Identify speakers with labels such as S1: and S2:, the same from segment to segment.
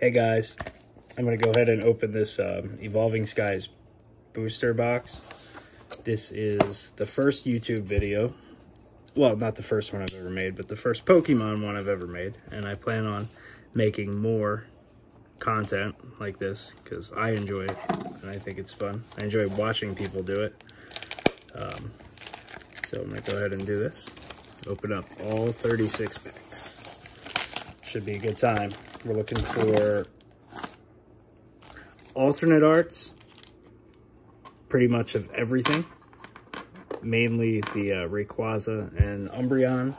S1: Hey guys, I'm gonna go ahead and open this um, Evolving Skies booster box. This is the first YouTube video. Well, not the first one I've ever made, but the first Pokemon one I've ever made. And I plan on making more content like this because I enjoy it and I think it's fun. I enjoy watching people do it. Um, so I'm gonna go ahead and do this. Open up all 36 packs. Should be a good time. We're looking for alternate arts, pretty much of everything. Mainly the uh, Rayquaza and Umbreon.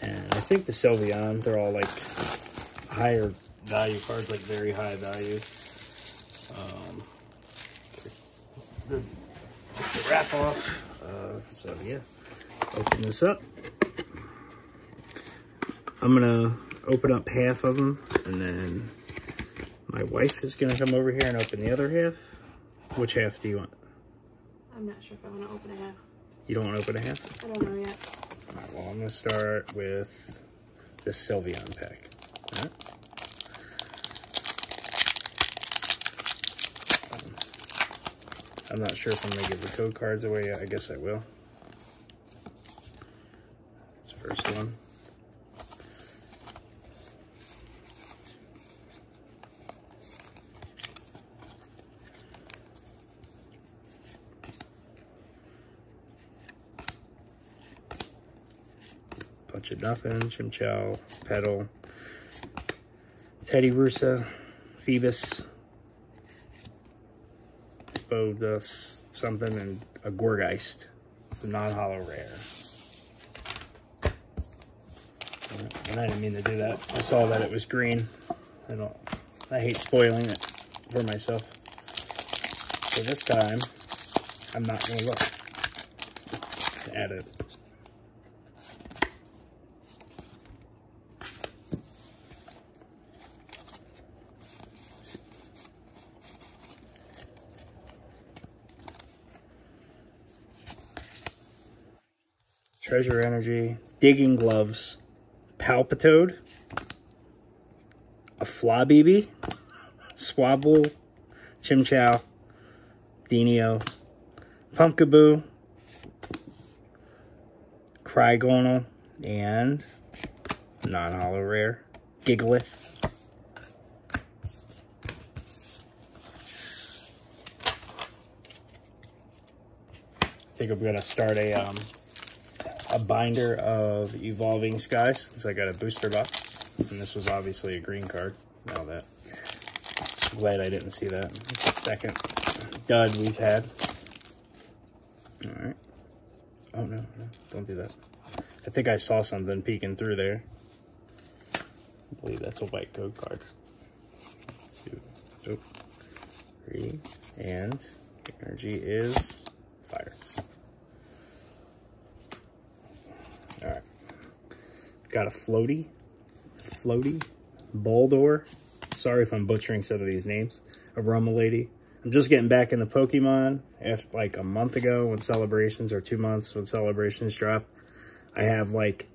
S1: And I think the Sylveon, they're all like higher value cards, like very high value. Um, take the wrap off. Uh, so yeah, open this up. I'm gonna open up half of them and then my wife is gonna come over here and open the other half. Which half do you want?
S2: I'm not sure if I want to open a half.
S1: You don't want to open a half?
S2: I don't know yet.
S1: All right, well, I'm gonna start with the Sylveon pack. All right. I'm not sure if I'm gonna give the code cards away yet. I guess I will. This first one. Nothing, Chimchow, Petal, Teddy Rusa, Phoebus, Bodus, something, and a Gourgeist. It's a non-hollow rare. And I didn't mean to do that. I saw that it was green. I don't, I hate spoiling it for myself. So this time, I'm not gonna look at it. Treasure Energy, Digging Gloves, Palpitoad, a Flabébé, Swablu, Chimchow, Deino, Pumpkaboo, Cryogonal, and non-hollow rare, Gigalith. I think I'm gonna start a um, a binder of Evolving Skies since I got a booster box. And this was obviously a green card. Now that. I'm Glad I didn't see that. It's the second dud we've had. Alright. Oh, no, no. Don't do that. I think I saw something peeking through there. I believe that's a white code card. Two, oh, three, and energy is fire. Got a floaty. Floaty. Boldore. Sorry if I'm butchering some of these names. A Rummelady. I'm just getting back into Pokemon after like a month ago when celebrations or two months when celebrations drop. I have like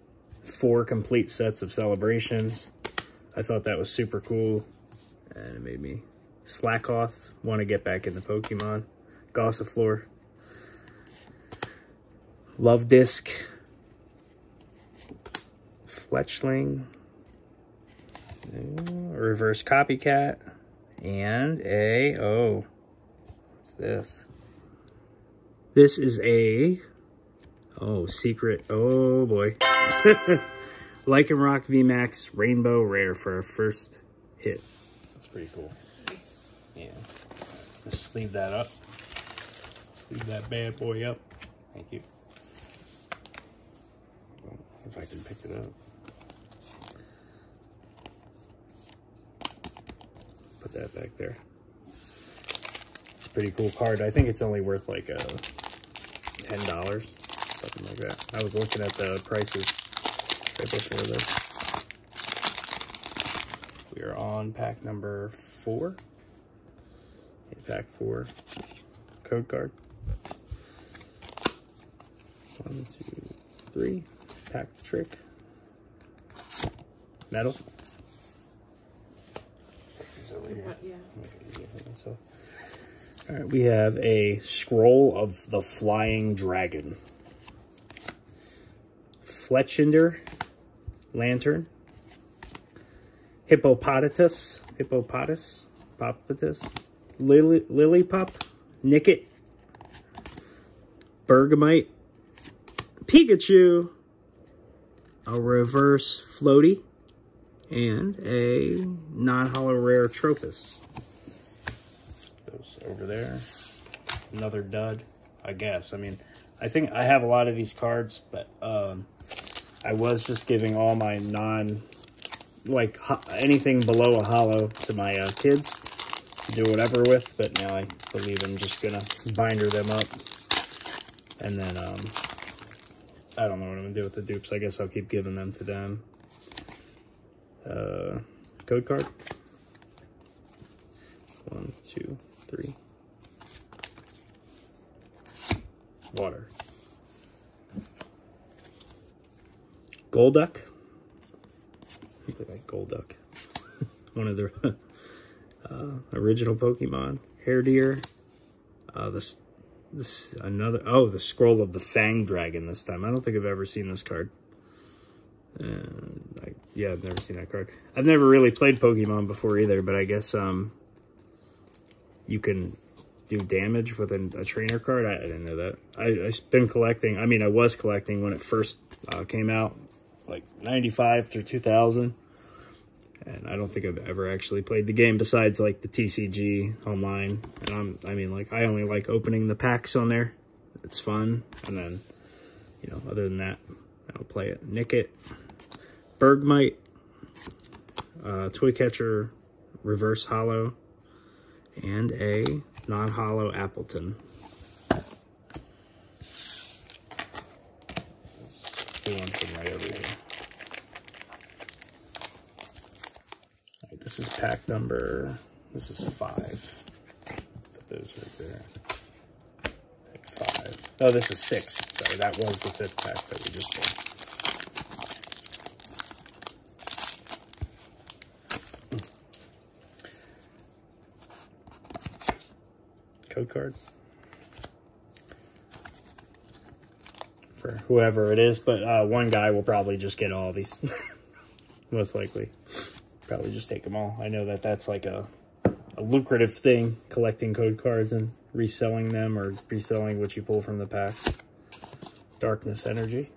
S1: four complete sets of celebrations. I thought that was super cool. And it made me Slakoth. Want to get back into Pokemon. Gossifleur. Love Disc. Fletchling, reverse copycat, and a, oh, what's this? This is a, oh, secret, oh boy. Lycanroc VMAX Rainbow Rare for our first hit. That's pretty cool.
S2: Nice.
S1: Yeah. Just sleeve that up. Sleeve that bad boy up. Thank you. If I can pick it up. That back there. It's a pretty cool card. I think it's only worth like a ten dollars, something like that. I was looking at the prices right before this. We are on pack number four. Pack four. Code card. One, two, three. Pack trick. Metal. Boxes over here.
S2: Yeah.
S1: Make it easier for myself. All right, we have a scroll of the flying dragon. Fletchinder lantern. Hippopotamus, hippopotamus, popatus, lily, lily pop, Nickit, Bergmite, Pikachu, a reverse floaty, and a non-hollow rare Tropius. Those over there. Another dud, I guess. I mean, I think I have a lot of these cards, but um, I was just giving all my non, like anything below a hollow to my uh, kids to do whatever with. But now I believe I'm just gonna binder them up, and then um, I don't know what I'm gonna do with the dupes. I guess I'll keep giving them to them. Uh, code card. One, two, three. Water. Golduck. Look like Golduck. One of the uh, original Pokemon. Herdier. Uh, this, this another. Oh, the scroll of the Fang Dragon this time. I don't think I've ever seen this card. I, yeah, I've never seen that card. I've never really played Pokemon before either, but I guess um, you can do damage with a, a trainer card. I, I didn't know that. I, I've been collecting. I mean, I was collecting when it first uh, came out, like 95 through 2000. And I don't think I've ever actually played the game besides like the TCG online. And I'm, I mean, like I only like opening the packs on there. It's fun. And then, you know, other than that, I don't play it. Nickit, Bergmite, uh, Toy Catcher, Reverse Hollow, and a non-hollow Appletun. This is pack number, this is five. Put those right there. Pack five. Oh, this is six. Sorry, that was the fifth pack that we just did. Code card. For whoever it is, but uh, one guy will probably just get all these. Most likely. Probably just take them all. I know that that's like a, a lucrative thing, collecting code cards and reselling them or reselling what you pull from the packs. Darkness Energy.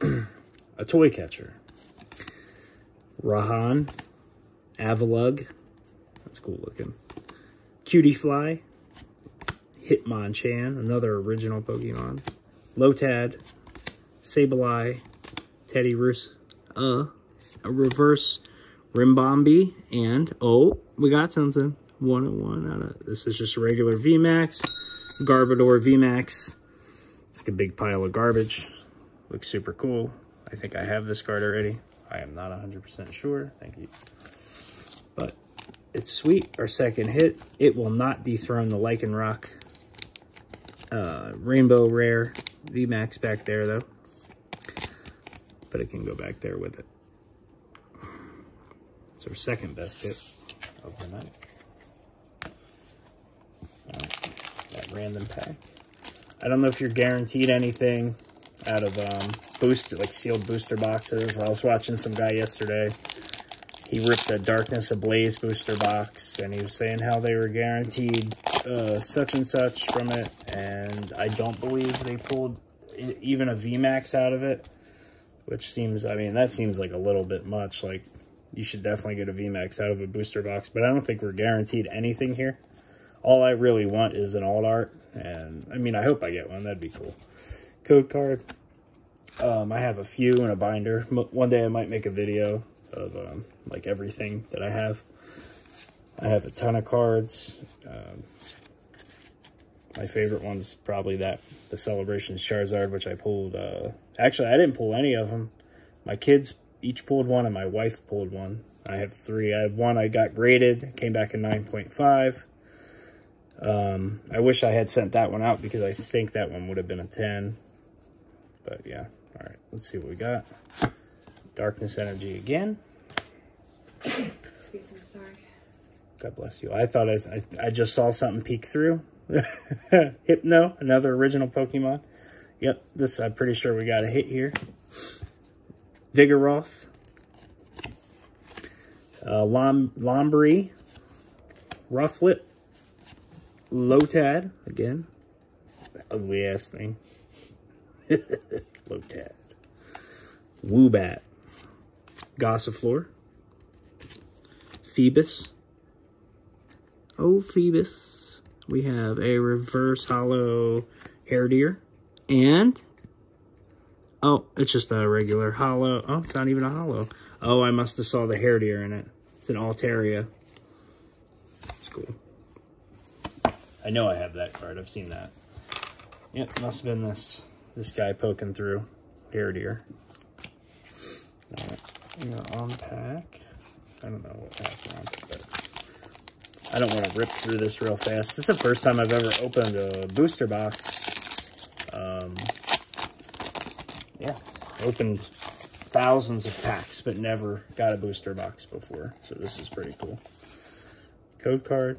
S1: a toy catcher. Rahan. Avalugg. That's cool looking. Cutiefly. Hitmonchan, another original Pokemon. Lotad. Sableye. Teddy Roos. Uh. A reverse Ribombee. And, oh, we got something. 101 out of, this is just a regular VMAX. Garbodor VMAX. It's like a big pile of garbage. Looks super cool. I think I have this card already. I am not 100% sure. Thank you. It's sweet. Our second hit. It will not dethrone the Lycanroc. Uh, Rainbow Rare. VMAX back there, though. But it can go back there with it. It's our second best hit of the night. That random pack. I don't know if you're guaranteed anything out of um, booster, like sealed booster boxes. I was watching some guy yesterday. He ripped a Darkness Ablaze booster box, and he was saying how they were guaranteed uh, such and such from it, and I don't believe they pulled even a VMAX out of it, which seems, I mean, that seems like a little bit much. Like, you should definitely get a VMAX out of a booster box, but I don't think we're guaranteed anything here. All I really want is an alt art, and I mean, I hope I get one. That'd be cool. Code card. Um, I have a few in a binder. One day I might make a video of um, like everything that I have. I have a ton of cards. Um, my favorite one's probably that the Celebrations Charizard, which I pulled. Uh, actually, I didn't pull any of them. My kids each pulled one, and my wife pulled one. I have three. I have one I got graded, came back in 9.5. Um, I wish I had sent that one out because I think that one would have been a 10. But yeah, all right, let's see what we got. Darkness Energy again.
S2: Excuse me, sorry.
S1: God bless you. I thought I, I, I just saw something peek through. Hypno, another original Pokemon. Yep, this I'm pretty sure we got a hit here. Vigoroth. Uh, Lom, Lombre. Rufflet. Lotad, again. Ugly ass thing. Lotad. Woobat. Gossifleur. Phoebus. Oh, Phoebus. We have a reverse hollow Herdier. And, oh, it's just a regular hollow. Oh, it's not even a hollow. Oh, I must have saw the Herdier in it. It's an Altaria. That's cool. I know I have that card. I've seen that. Yep, must have been this this guy poking through Herdier. I'm gonna unpack. I don't know what pack on, but I don't want to rip through this real fast. This is the first time I've ever opened a booster box. Um, yeah, opened thousands of packs, but never got a booster box before. So this is pretty cool. Code card.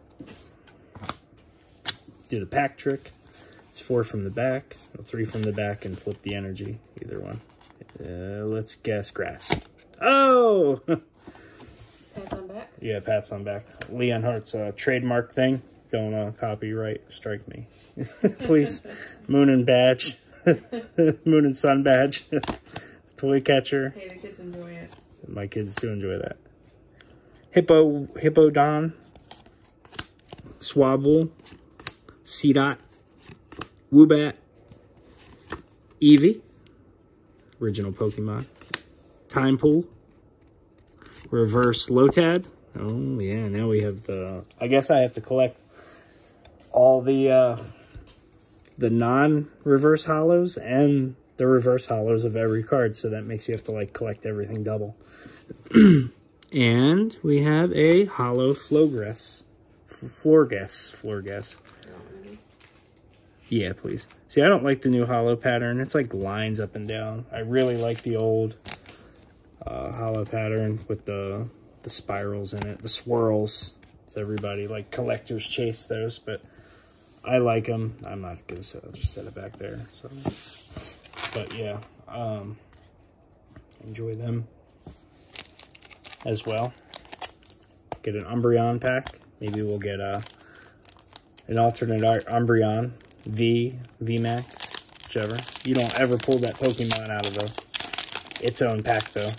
S1: Do the pack trick. It's four from the back, three from the back, and flip the energy. Either one. Uh, let's guess grass. Oh!
S2: Pats on back.
S1: yeah, pats on back. Leonhart's uh, trademark thing. Don't uh, copyright strike me. Please. Moon and badge. Moon and sun badge. Toy catcher.
S2: Hey, the kids enjoy it.
S1: My kids do enjoy that. Hippo, Hippowdon, Swablu, Seedot, Woobat, Eevee, original Pokemon, Time Pool, Reverse Lotad. Oh yeah, now we have the. I guess I have to collect all the uh, the non-reverse hollows and the reverse hollows of every card, so that makes you have to like collect everything double. and we have a hollow Flogress. Florges. Florges.
S2: I don't know what it is.
S1: Yeah, please. See, I don't like the new hollow pattern. It's like lines up and down. I really like the old uh, hollow pattern with the the spirals in it, the swirls. So everybody like collectors chase those, but I like them. I'm not gonna set. I'll just set it back there. So, but yeah, um, enjoy them as well. Get an Umbreon pack. Maybe we'll get a an alternate art Umbreon V V Max, whichever. You don't ever pull that Pokemon out of the its own pack though.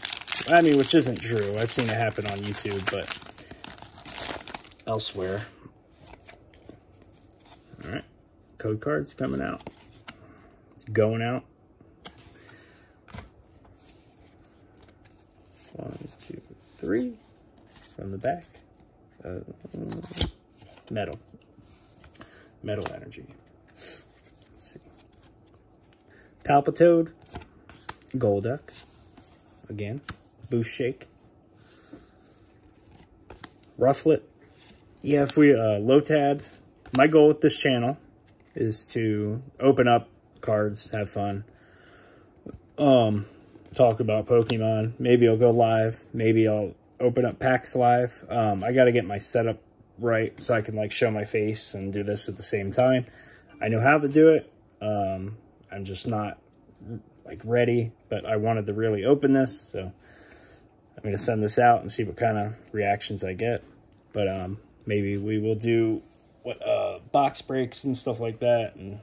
S1: I mean, which isn't true. I've seen it happen on YouTube, but elsewhere. All right, code cards coming out. It's going out. One, two, three. From the back. Uh, metal. Metal energy. Let's see. Palpitoad. Golduck. Again. Boost Shake. Rufflet. Yeah, if we, uh, Lotad. My goal with this channel is to open up cards, have fun. Um, talk about Pokemon. Maybe I'll go live. Maybe I'll open up packs live. Um, I got to get my setup right so I can like show my face and do this at the same time. I know how to do it. Um, I'm just not like ready, but I wanted to really open this, so I'm gonna send this out and see what kind of reactions I get. But um, maybe we will do what uh, box breaks and stuff like that, and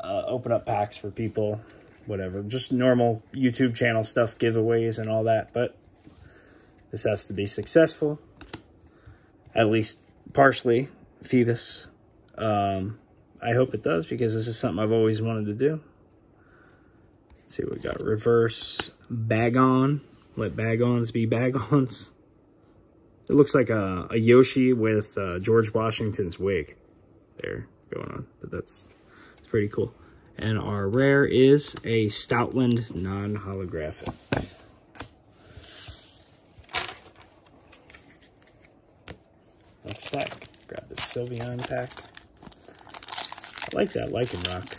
S1: uh, open up packs for people, whatever. Just normal YouTube channel stuff, giveaways and all that. But this has to be successful, at least partially. Phoebus. Um, I hope it does because this is something I've always wanted to do. Let's see what we got. Reverse Bagon. Let Bagons be Bagons. It looks like a, a Yoshi with uh, George Washington's wig there going on. But that's, pretty cool. And our rare is a Stoutland non-holographic. Next pack. Grab the Sylveon pack. I like that Lichen Rock.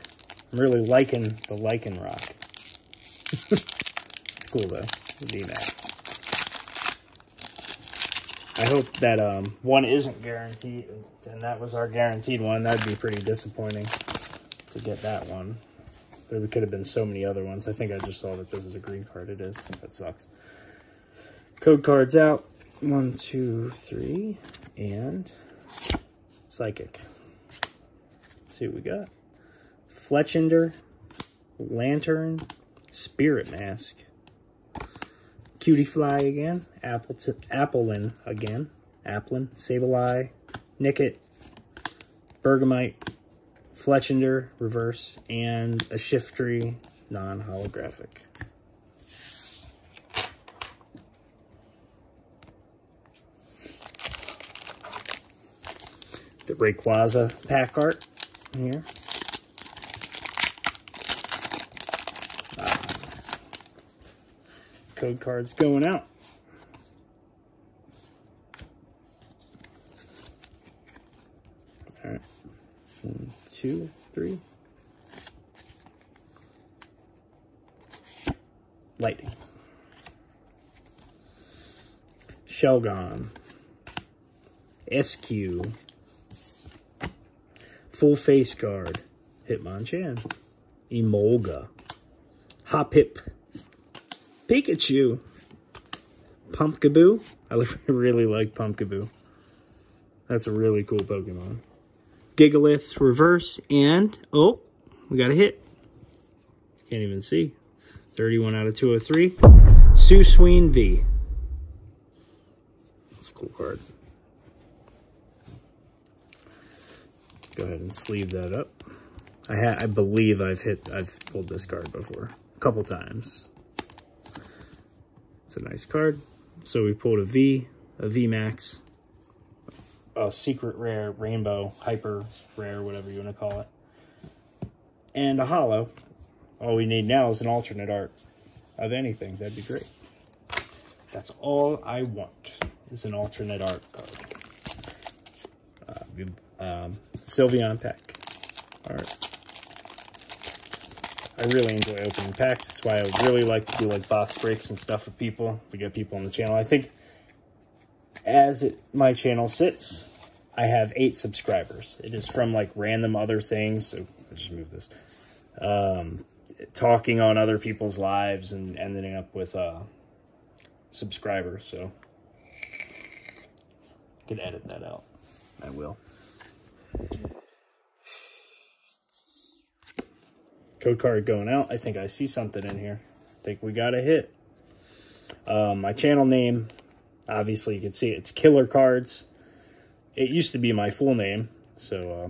S1: I'm really liking the Lycanroc. it's cool though. VMAX. I hope that um, one isn't guaranteed, and that was our guaranteed one. That'd be pretty disappointing to get that one. There could have been so many other ones. I think I just saw that this is a green card. It is. That sucks. Code cards out. One, two, three, and Psychic. Let's see what we got. Fletchinder, Lantern, Spirit Mask, Cutiefly again, Apple Applin again, Applin, Sableye, Nickit, Bergmite, Fletchinder, Reverse, and a Shiftry, non-holographic. The Rayquaza pack art here. Code cards going out. All right, one, two, three. Lightning. Shelgon. SQ. Full face guard. Hitmonchan. Emolga. Hoppip. Pikachu. Pumpkaboo. I really like Pumpkaboo. That's a really cool Pokemon. Gigalith Reverse and, oh, we got a hit. Can't even see. 31 out of 203. Suicune V. That's a cool card. Go ahead and sleeve that up. I ha I believe I've hit I've pulled this card before. A couple times. It's a nice card. So we pulled a V, a V Max, a secret rare, rainbow, hyper rare, whatever you want to call it, and a hollow. All we need now is an alternate art of anything. That'd be great. That's all I want is an alternate art card. Uh, um, Sylveon pack. All right. I really enjoy opening packs. That's why I really like to do like box breaks and stuff with people. We get people on the channel. I think as it, my channel sits, I have eight subscribers. It is from like random other things. So let's just move this. Um, talking on other people's lives and ending up with uh, subscribers. So I could edit that out. I will. Code card going out. I think I see something in here. I think we got a hit. Um, my channel name, obviously you can see it. It's Killer Cards. It used to be my full name, so, uh,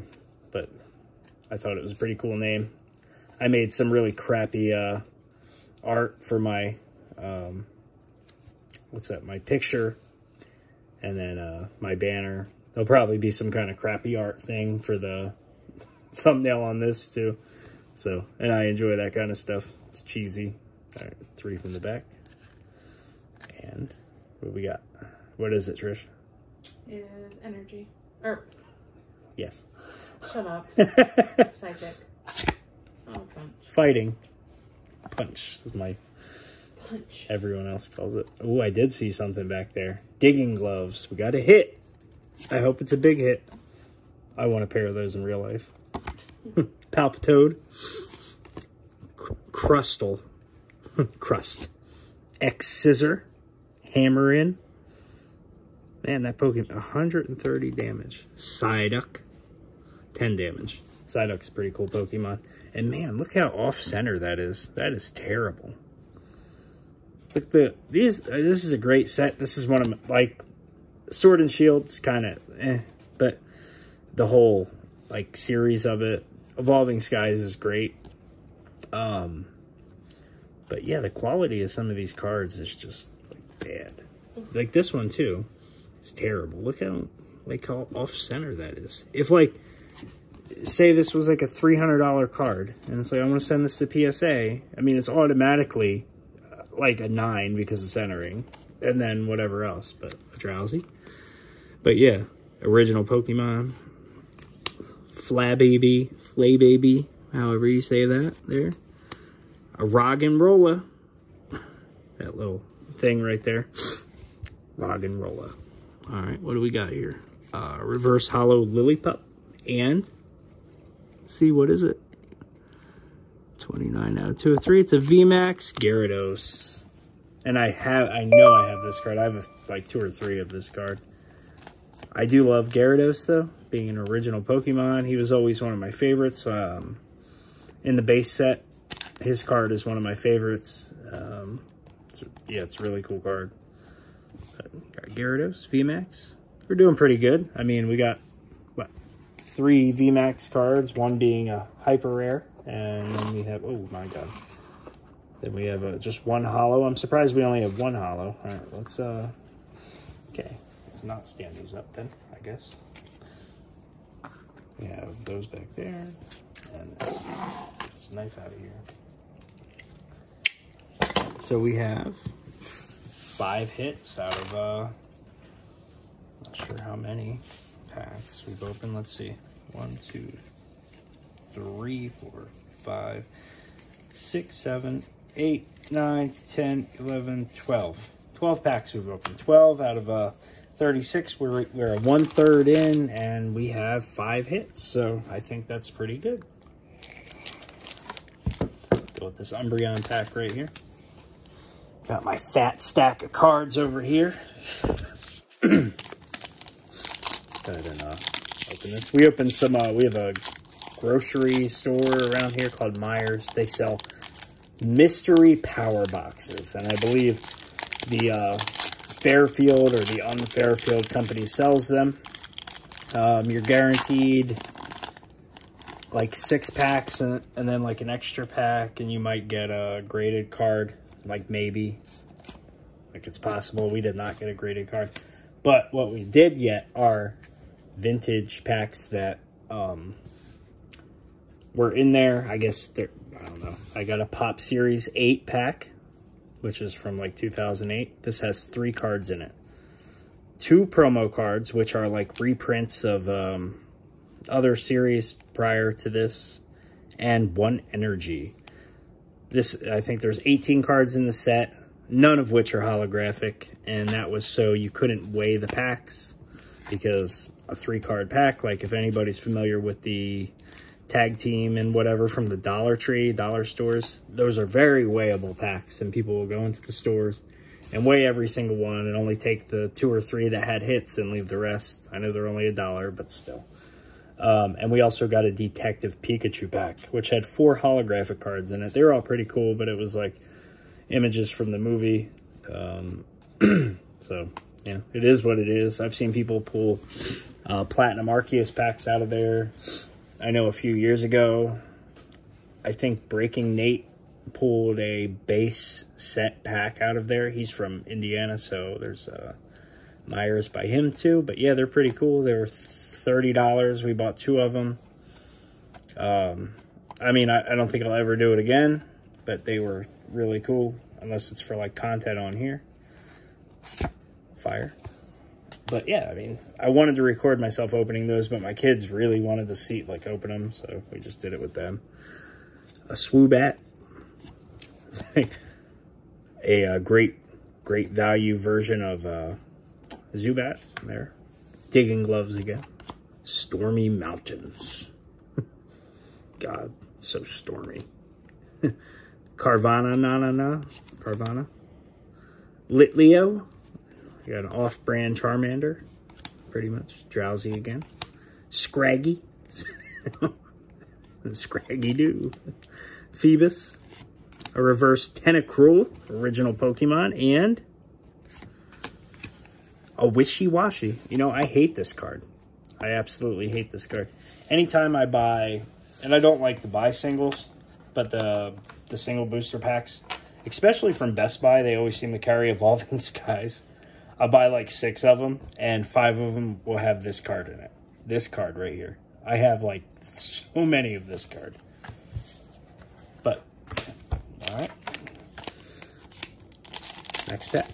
S1: but I thought it was a pretty cool name. I made some really crappy uh, art for my, um, what's that, my picture, and then uh, my banner. There'll probably be some kind of crappy art thing for the thumbnail on this too. So, and I enjoy that kind of stuff. It's cheesy. All right, three from the back. And what we got? What is it, Trish?
S2: It is energy. Or,
S1: Yes.
S2: shut up. Psychic. Oh, punch.
S1: Fighting. Punch is my,
S2: Punch.
S1: everyone else calls it. Oh, I did see something back there. Digging gloves. We got a hit. I hope it's a big hit. I want a pair of those in real life. Palpitoad. Cr- Crustle. Crust. X Scissor. Hammer in. Man, that Pokemon, 130 damage. Psyduck, 10 damage. Psyduck's pretty cool Pokemon. And man, look how off-center that is. That is terrible. Look, the these uh, this is a great set. This is one of my, like, Sword and Shield's kind of eh, but the whole, like, series of it, Evolving Skies is great. Um, but yeah, the quality of some of these cards is just, like, bad. Like this one, too. It's terrible. Look how like how off center that is. If like say this was like a three hundred dollar card, and it's like I want to send this to PSA. I mean, it's automatically uh, like a nine because of centering, and then whatever else. But a Drowzee. But yeah, original Pokemon, Flababy, Flaybaby, however you say that there. A Roggenrola. That little thing right there. Roggenrola. All right, what do we got here? Uh, reverse hollow Lillipup. And, see, what is it? 29 out of 203. It's a VMAX Gyarados. And I have, I know I have this card. I have a, like two or three of this card. I do love Gyarados, though, being an original Pokemon. He was always one of my favorites. Um, in the base set, his card is one of my favorites. Um, it's, yeah, it's a really cool card. Got Gyarados, VMAX. We're doing pretty good. I mean, we got, what, three VMAX cards, one being a hyper rare, and then we have, oh my god. Then we have uh, just one hollow. I'm surprised we only have one hollow. All right, let's, uh, okay. Let's not stand these up then, I guess. We have those back there, and this, this knife out of here. So we have five hits out of, uh, not sure how many packs we've opened. Let's see. One, two, three, four, five, six, seven, eight, nine, ten, eleven, twelve. Twelve packs we've opened. Twelve out of uh, thirty-six. We're we're a one third in, and we have five hits. So I think that's pretty good. Go with this Umbreon pack right here. Got my fat stack of cards over here. Go ahead uh, open this. We opened some, uh, we have a grocery store around here called Meijer. They sell mystery power boxes. And I believe the uh, Fairfield or the Unfairfield company sells them. Um, you're guaranteed like six packs and, and then like an extra pack and you might get a graded card like maybe. Like it's possible we did not get a graded card. But what we did get are vintage packs that um were in there. I guess they're i don't know. I got a pop series 8 pack which is from like 2008 this has three cards in it. Two promo cards which are like reprints of um other series prior to this and one energy. This I think there's 18 cards in the set, none of which are holographic, and that was so you couldn't weigh the packs because a three card pack, like if anybody's familiar with the tag team and whatever from the Dollar Tree, dollar stores, those are very weighable packs, and people will go into the stores and weigh every single one and only take the two or three that had hits and leave the rest. I know they're only a dollar, but still. Um, and we also got a Detective Pikachu pack, which had four holographic cards in it. They were all pretty cool, but it was like images from the movie. Um, so, yeah, it is what it is. I've seen people pull uh, Platinum Arceus packs out of there. I know a few years ago, I think Breaking Nate pulled a base set pack out of there. He's from Indiana, so there's uh, Meijer by him too. But yeah, they're pretty cool. They were $30. We bought two of them. Um, I mean, I, I don't think I'll ever do it again, but they were really cool, unless it's for like content on here. Fire. But yeah, I mean, I wanted to record myself opening those, but my kids really wanted to see, like, open them, so we just did it with them. A Swoobat. Like a uh, great, great value version of uh, Zubat there. Digging gloves again. Stormy Mountains. God, so stormy. Carvanha, na na na. Carvanha. Litleo. You got an off-brand Charmander. Pretty much. Drowzee again. Scraggy. Scraggy Doo. Phoebus. A reverse Tentacruel. Original Pokemon. And a Wishiwashi. You know, I hate this card. I absolutely hate this card. Anytime I buy, and I don't like to buy singles, but the the single booster packs, especially from Best Buy, they always seem to carry Evolving Skies. I'll buy like six of them, and five of them will have this card in it. This card right here. I have like so many of this card. But, all right. Next pack.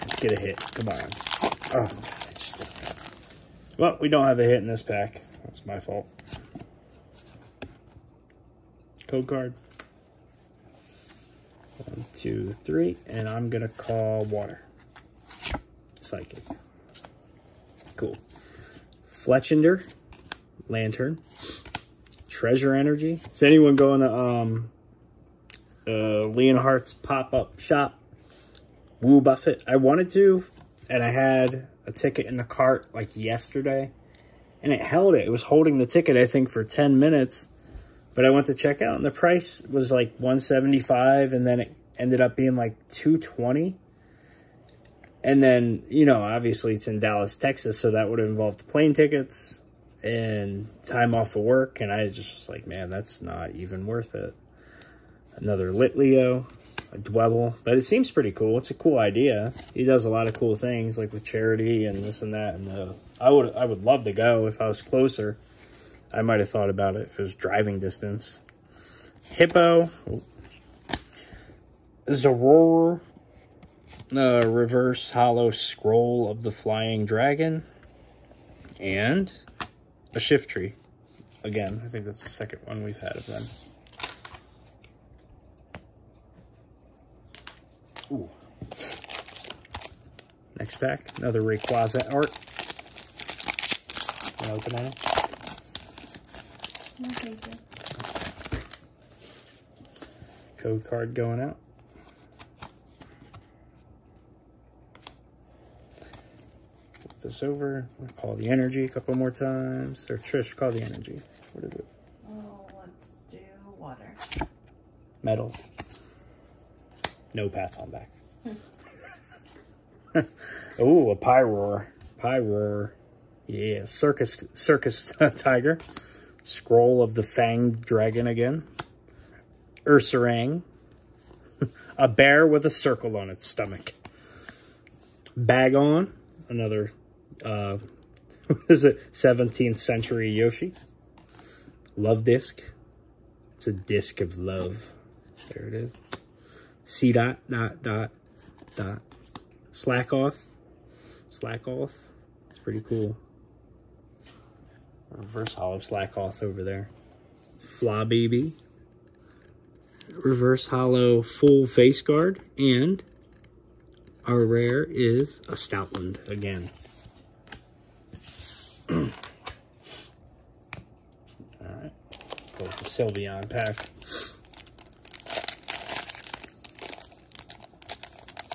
S1: Let's get a hit. Come on. Oh, just... Well, we don't have a hit in this pack. That's my fault. Code cards. One, two, three, and I'm gonna call water. Psychic. Cool. Fletchender, Lantern, Treasure Energy. Is anyone going to um uh Leonhart's pop-up shop? Woo Buffett. I wanted to, and I had a ticket in the cart like yesterday, and it held it. It was holding the ticket, I think, for 10 minutes. But I went to check out, and the price was like 175 and then it ended up being like 220 And then, you know, obviously it's in Dallas, Texas, so that would have involved plane tickets and time off of work. And I just was like, man, that's not even worth it. Another Litleo a Dwebble, but it seems pretty cool. It's a cool idea. He does a lot of cool things, like with charity and this and that. And uh, I would, I would love to go if I was closer. I might have thought about it if it was driving distance. Hippo, Zorua, uh, reverse hollow scroll of the flying dragon, and a Shiftry. Again, I think that's the second one we've had of them. Ooh. Next pack, another Rayquaza art. Open that?
S2: No, thank you.
S1: Code card going out. This over. We'll call the energy a couple more times. Or Trish, call the energy. What is it?
S2: Oh, let's do water.
S1: Metal. No pats on back. oh, a Pyroar. Pyroar. Yeah, circus circus tiger. Scroll of the Fanged Dragon again. Ursaring. a bear with a circle on its stomach. Bagon, Another, uh, what is it? 17th century Yoshi. Love disc. It's a disc of love. There it is. C dot, dot, dot, dot. Slack off. Slack off. It's pretty cool. Reverse hollow slack off over there. Fla baby. Reverse hollow full face guard. And our rare is a Stoutland again. Alright. Go with the Sylveon pack.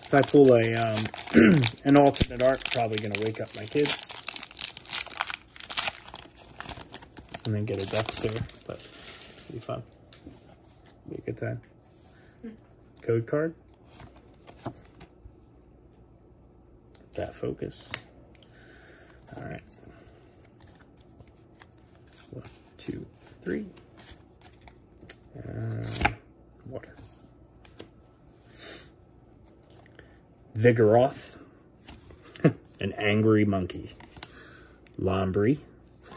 S1: If I pull a um, an alternate art, probably gonna wake up my kids. And then get a death stare, but it'll be fun. Be a good time. Code card. That focus. Alright. One, two, three. Uh, water. Vigoroth, an angry monkey. Lombry,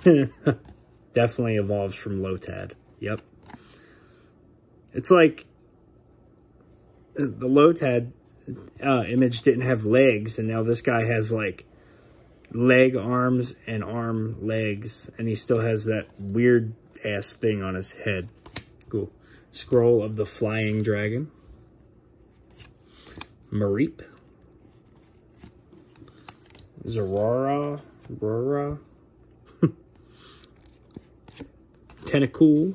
S1: definitely evolves from Lotad. Yep. It's like the Lotad uh, image didn't have legs, and now this guy has like leg arms and arm legs, and he still has that weird ass thing on his head. Cool. Scroll of the Flying Dragon. Mareep. Zorora, Aurora, Tentacool,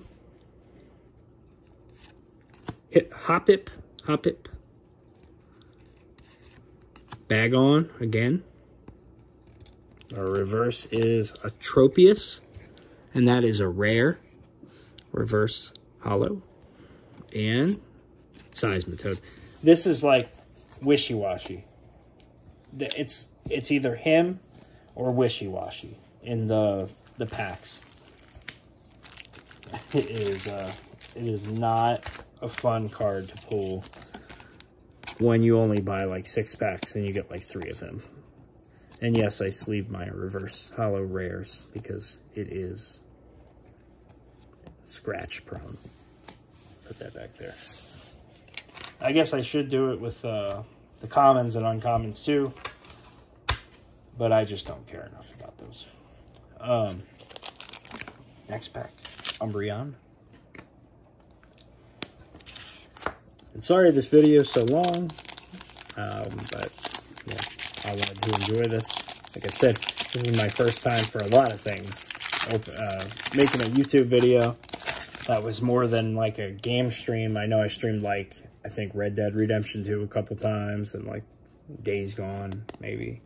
S1: Hit Hoppip, Hoppip, Bagon again. Our reverse is Atropius, and that is a rare reverse hollow and Seismitoad. This is like Wishiwashi. It's it's either him or Wishiwashi in the the packs. It is uh, it is not a fun card to pull when you only buy like six packs and you get like three of them. And yes, I sleeve my reverse hollow rares because it is scratch prone. Put that back there. I guess I should do it with uh, the commons and uncommons too but I just don't care enough about those. Um, next pack, Umbreon. And sorry this video is so long, um, but I wanted to enjoy this. Like I said, this is my first time for a lot of things. Uh, making a YouTube video that was more than like a game stream. I know I streamed like, I think Red Dead Redemption 2 a couple times and like Days Gone, maybe.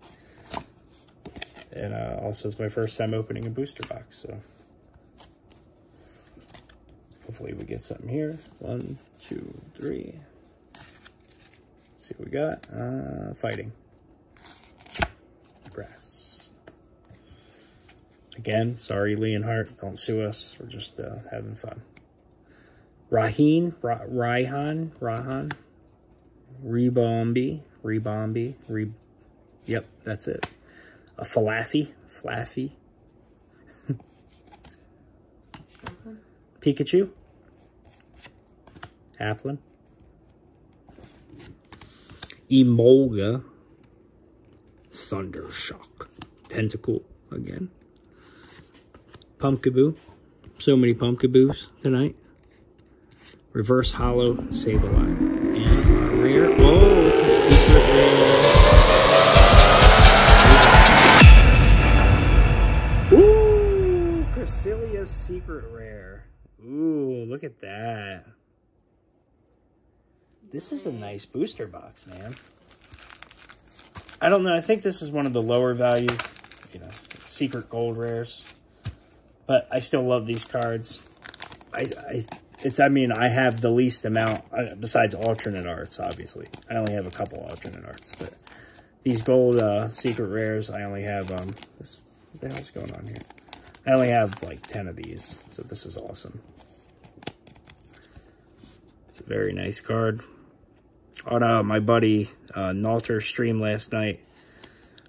S1: And uh, also it's my first time opening a booster box, so. Hopefully we get something here. One, two, three. see what we got. Uh, fighting. Grass. Again, sorry, Leonhart. Don't sue us. We're just uh, having fun. Raheen, Ra Raihan, Rahan, Rebombi, Rebombi, Re. Yep, that's it. A Falafi, Flaaffy. Pikachu. Applin. Emolga. Thundershock. Tentacool again. Pumpkaboo. So many Pumpkaboos tonight. Reverse Hollow Sableye. And our rare. Whoa, oh, it's a secret rare. Ooh, Cresselia's secret rare. Ooh, look at that. This is a nice booster box, man. I don't know. I think this is one of the lower value, you know, secret gold rares. But I still love these cards. I, I it's, I mean, I have the least amount, uh, besides alternate arts, obviously. I only have a couple alternate arts, but these gold uh, secret rares, I only have, um, this, what the hell's going on here? I only have like 10 of these, so this is awesome. It's a very nice card. On uh, my buddy uh, Nalter stream last night,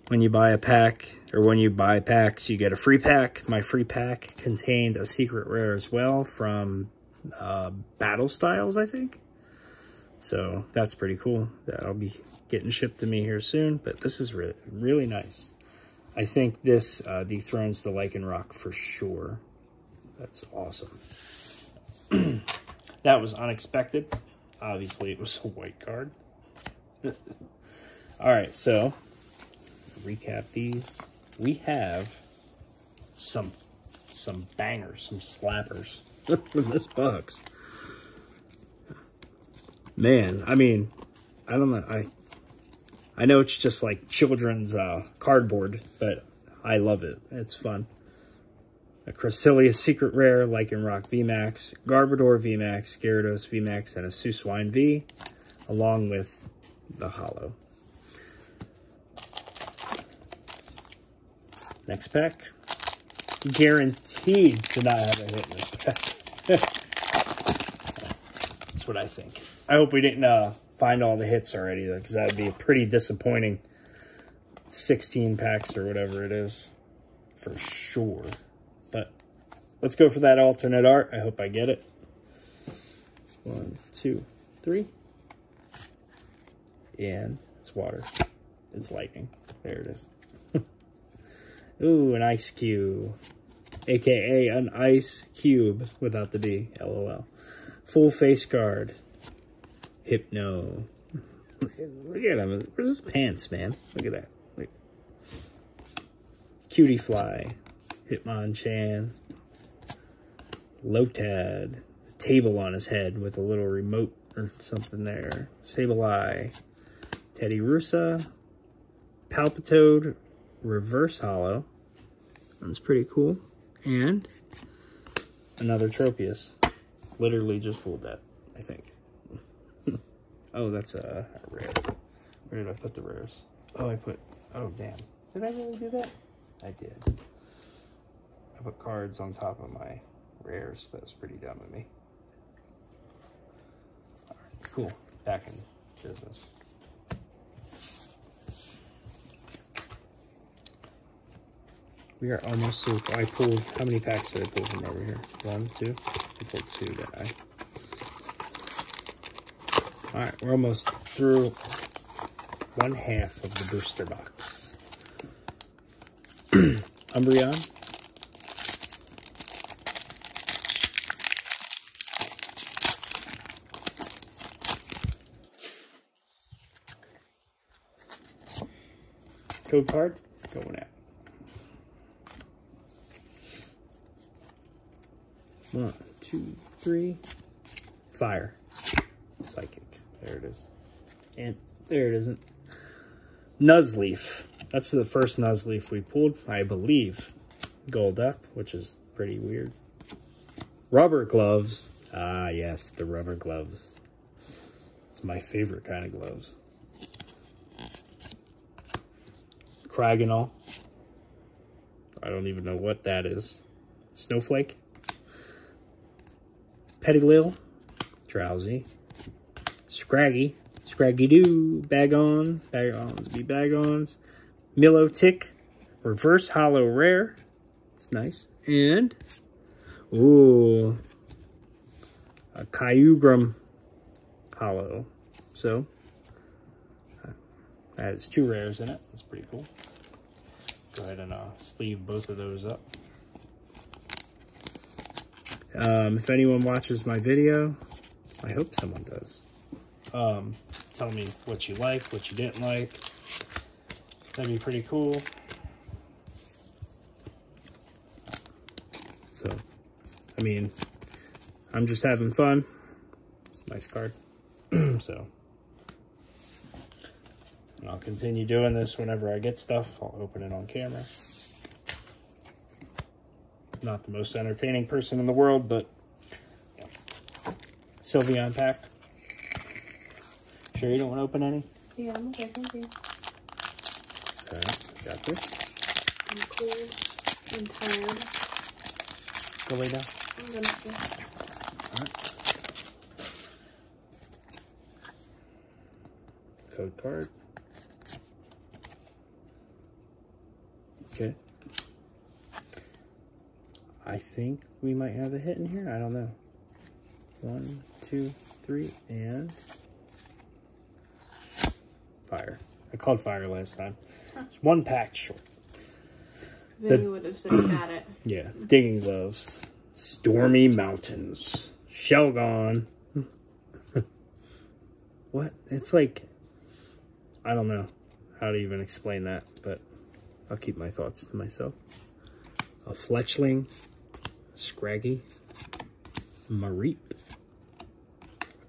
S1: when you buy a pack, or when you buy packs, you get a free pack. My free pack contained a secret rare as well from uh, Battle Styles, I think. So that's pretty cool. That'll be getting shipped to me here soon. But this is really, really nice. I think this uh, dethrones the Lycanroc for sure. That's awesome. that was unexpected. Obviously, it was a white card. All right, so recap these. We have some some bangers, some slappers in this box. Man, I mean, I don't know. I I know it's just like children's uh, cardboard, but I love it. It's fun. A Cresselia Secret Rare, Lycanroc VMAX, Garbodor VMAX, Gyarados VMAX, and a Suswine V, along with the Hollow. Next pack. Guaranteed to not have a hit in this pack. That's what I think. I hope we didn't uh, find all the hits already, though, because that would be a pretty disappointing 16 packs or whatever it is, for sure. But let's go for that alternate art. I hope I get it. One, two, three. And it's water. It's lightning. There it is. Ooh, an ice cube. AKA an ice cube without the D. LOL. Full face guard. Hypno. Look at, him. Where's his pants, man? Look at that. Look. Cutiefly. Hitmonchan. Lotad. Table on his head with a little remote or something there. Sableye. Teddiursa. Palpitoad. Reverse Hollow. That's pretty cool. And another Tropius. Literally just pulled that, I think. oh, that's a, a rare. Where did I put the rares? Oh, I put... Oh, damn. Did I really do that? I did. I put cards on top of my rares. That was pretty dumb of me. All right, cool. Back in business. We are almost through. I pulled, how many packs did I pull from over here? One, two? I pulled two, did I? All right, we're almost through one half of the booster box. Umbreon. Code card going out. One, two, three. Fire. Psychic. There it is. And there it isn't. Nuzleaf. That's the first Nuzleaf we pulled, I believe. Gold up, which is pretty weird. Rubber gloves. Ah, yes, the rubber gloves. It's my favorite kind of gloves. Cryogonal. I don't even know what that is. Snowflake. Petilil. Drowzee. Scraggy. Scraggy Doo. Bagon. Bagons be Bagons. Milotic. Reverse Hollow Rare. It's nice. And, ooh, a Kyurem Hollow. So, that has two rares in it. That's pretty cool. Go ahead and uh, sleeve both of those up. Um, if anyone watches my video, I hope someone does. Um, tell me what you like, what you didn't like. That'd be pretty cool. So, I mean, I'm just having fun. It's a nice card. so, I'll continue doing this whenever I get stuff. I'll open it on camera. Not the most entertaining person in the world, but yeah. Sylveon pack. Sure you don't want to open any?
S2: Yeah, I'm okay, thank you.
S1: Okay, got this.
S2: I'm cold and tired.
S1: Go lay down.
S2: I'm gonna see.
S1: Code card. Okay. I think we might have a hit in here. I don't know. One, two, three, and fire. I called fire last time. It's one pack short.
S2: Then
S1: The-
S2: would have said it.
S1: Yeah, digging gloves. Stormy mountains. Shelgon. what? It's like I don't know how to even explain that, but I'll keep my thoughts to myself. A fletchling, scraggy, mareep,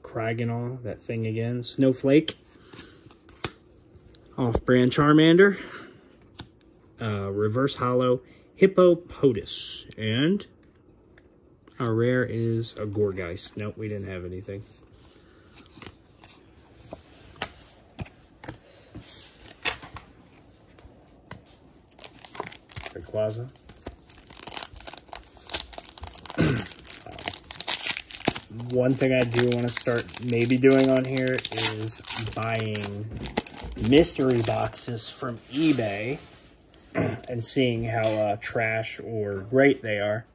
S1: Cryogonal, that thing again, snowflake, off-brand Charmander, uh, reverse hollow hippopotas and our rare is a gourgeist. Nope we didn't have anything. Rayquaza. One thing I do want to start maybe doing on here is buying mystery boxes from eBay and seeing how uh, trash or great they are.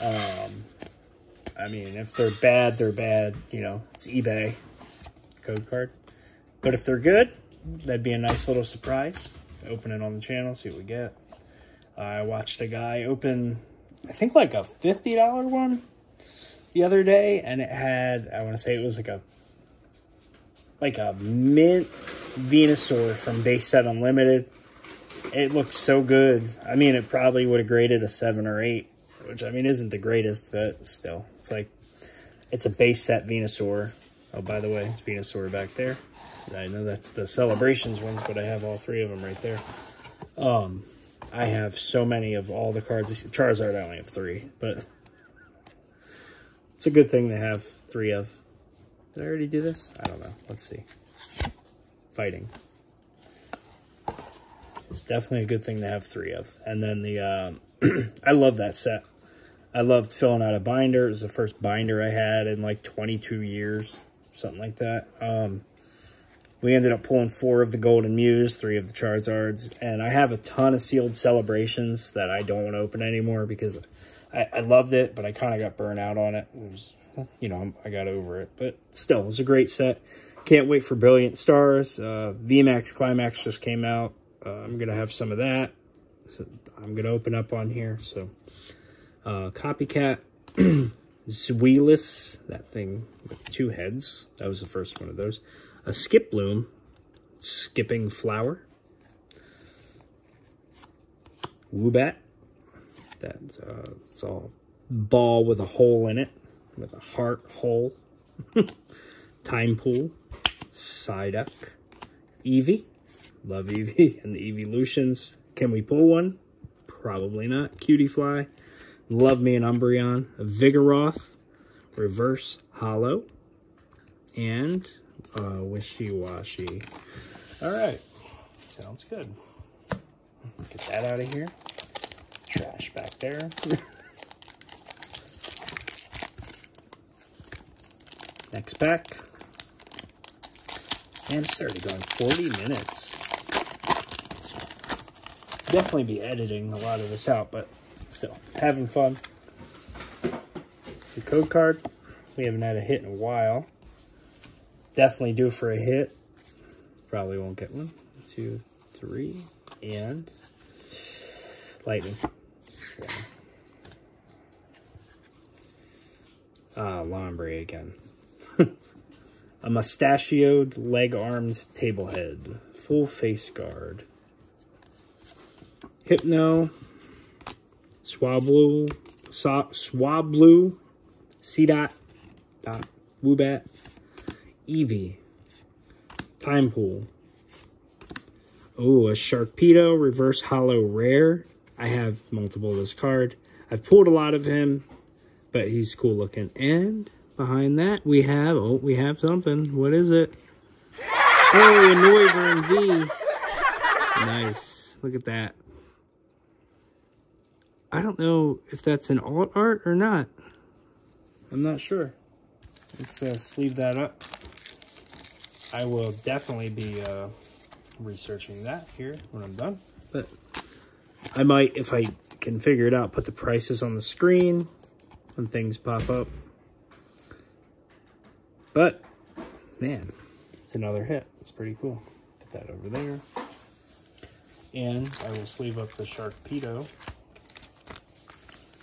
S1: Um, I mean, if they're bad, they're bad. You know, it's eBay code card. But if they're good, that'd be a nice little surprise. Open it on the channel, see what we get. I watched a guy open, I think like a $50 one the other day, and it had, I want to say it was like a, like a mint Venusaur from Base Set Unlimited. It looked so good. I mean, it probably would have graded a 7 or 8, which I mean isn't the greatest, but still. It's like, it's a base set Venusaur. Oh, by the way, it's Venusaur back there. I know that's the celebrations ones, but I have all three of them right there. Um, I have so many of all the cards. Charizard, I only have three, but it's a good thing to have three of. Did I already do this? I don't know. Let's see. Fighting. It's definitely a good thing to have three of. And then the, um, I love that set. I loved filling out a binder. It was the first binder I had in like 22 years, something like that. Um, we ended up pulling four of the Golden Mews, three of the Charizards, and I have a ton of sealed celebrations that I don't want to open anymore because I, I loved it, but I kind of got burnt out on it. It was, you know, I got over it, but still, it was a great set. Can't wait for Brilliant Stars. Uh, VMAX Climax just came out. Uh, I'm gonna have some of that. So I'm gonna open up on here. So, uh, Copycat, Zweilous, that thing with two heads. That was the first one of those. A Skip Bloom, Skipping Flower, Woobat. That's uh, it's all ball with a hole in it, with a heart hole. Tympole, Psyduck, Eevee. Love Eevee and the Evolutions. Can we pull one? Probably not. Cutiefly. Love me an Umbreon. A Vigoroth. Reverse Hollow. And uh, Wishiwashi. Alright. Sounds good. Get that out of here. Trash back there. Next pack. And it's already going 40 minutes. Definitely be editing a lot of this out, but still, having fun. It's a code card. We haven't had a hit in a while. Definitely due for a hit. Probably won't get one. Two, three, and lightning. Ah, Lombre again. a mustachioed, leg-armed table head. Full face guard. Hypno. Swablu. So, Swablu. Seedot. Dot. Woobat. Eevee. Tympole. Oh, a Sharpedo Reverse Hollow Rare. I have multiple of this card. I've pulled a lot of him, but he's cool looking. And behind that, we have, oh, we have something. What is it? Oh, a Noivern V. Nice. Look at that. I don't know if that's an alt art or not. I'm not sure. Let's uh, sleeve that up. I will definitely be uh, researching that here when I'm done. But I might, if I can figure it out, put the prices on the screen when things pop up. But, man, it's another hit. It's pretty cool. Put that over there. And I will sleeve up the Sharpedo.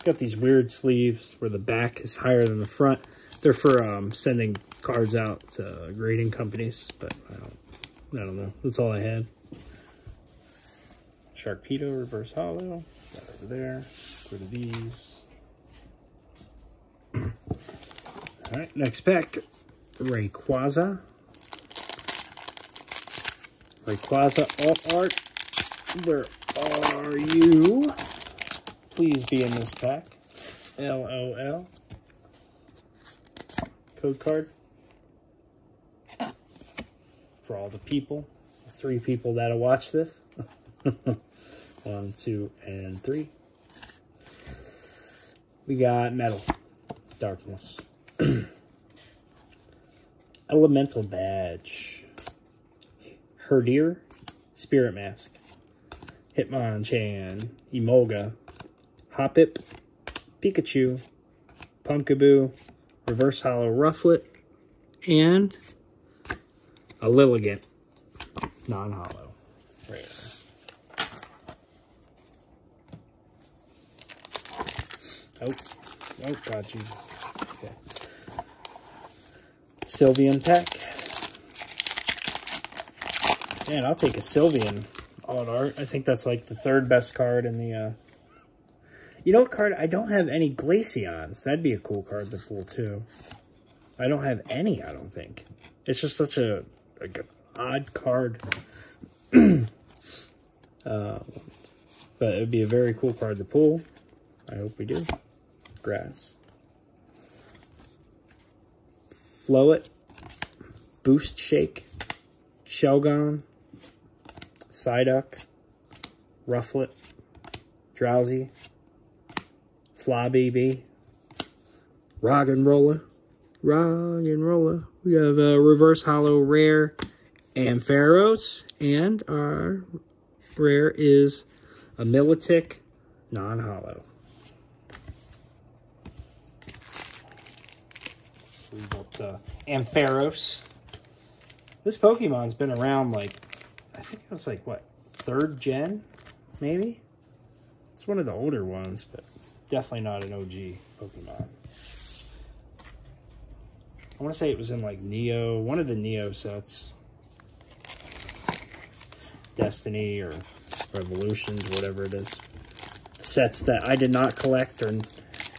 S1: Got these weird sleeves where the back is higher than the front. They're for um, sending cards out to grading companies, but I don't, I don't know. That's all I had. Sharpedo Reverse Hollow. Got over there. Of these. all right, next pack. Rayquaza. Rayquaza Alt Art. Where are you? Please be in this pack. LOL. Code card. For all the people. Three people that'll watch this. One, two, and three. We got metal. Darkness. Elemental badge. Herdier. Spirit mask. Hitmonchan. Emolga. Hoppip. Pikachu. Pumpkaboo. Reverse Hollow Rufflet. And a Lilligant. Non-hollow. Rare. Oh. Oh, God, Jesus. Sylveon pack. Man, I'll take a Sylveon alt art. I think that's like the third best card in the, uh... You know what card? I don't have any Glaceons. That'd be a cool card to pull, too. I don't have any, I don't think. It's just such a, like an odd card. uh, but it would be a very cool card to pull. I hope we do. Grass. Floette. Boost Shake. Shelgon. Psyduck. Rufflet. Drowzee. Flabébé. Rock and Roller. Rock and Roller. We have a Reverse Hollow Rare and Ampharos. And our rare is a Milotic non-hollow. Sleeve up the Ampharos. This Pokemon's been around like, I think it was like, what, third gen, maybe? It's one of the older ones, but definitely not an OG Pokemon. I want to say it was in like Neo, one of the Neo sets. Destiny or Revolutions, whatever it is. sets that I did not collect or